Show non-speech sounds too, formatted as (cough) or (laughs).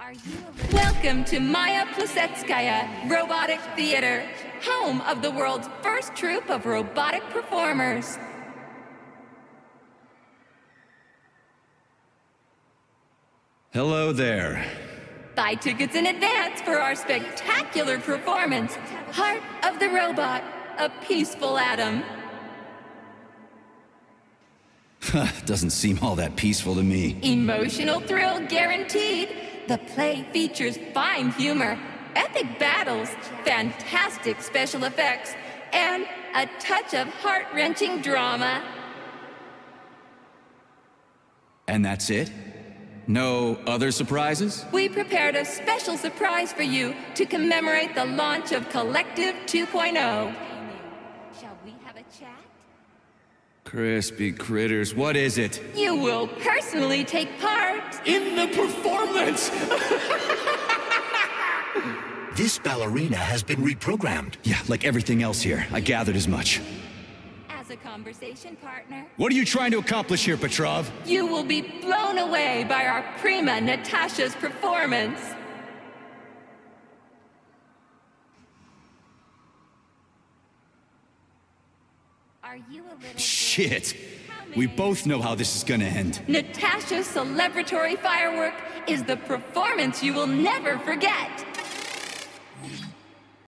Are you Welcome to Maya Plisetskaya Robotic Theater, home of the world's first troupe of robotic performers. Hello there. Buy tickets in advance for our spectacular performance, Heart of the Robot, a peaceful atom. (laughs) Doesn't seem all that peaceful to me. Emotional thrill guaranteed. The play features fine humor, epic battles, fantastic special effects, and a touch of heart wrenching drama. And that's it? No other surprises? We prepared a special surprise for you to commemorate the launch of Collective 2.0. Shall we have a chat? Crispy critters, what is it? You will personally take part in the performance! (laughs) this ballerina has been reprogrammed. Yeah, like everything else here. I gathered as much. As a conversation partner, What are you trying to accomplish here, Petrov? you will be blown away by our prima Natasha's performance. (laughs) Shit! We both know how this is gonna end. Natasha's celebratory firework is the performance you will never forget.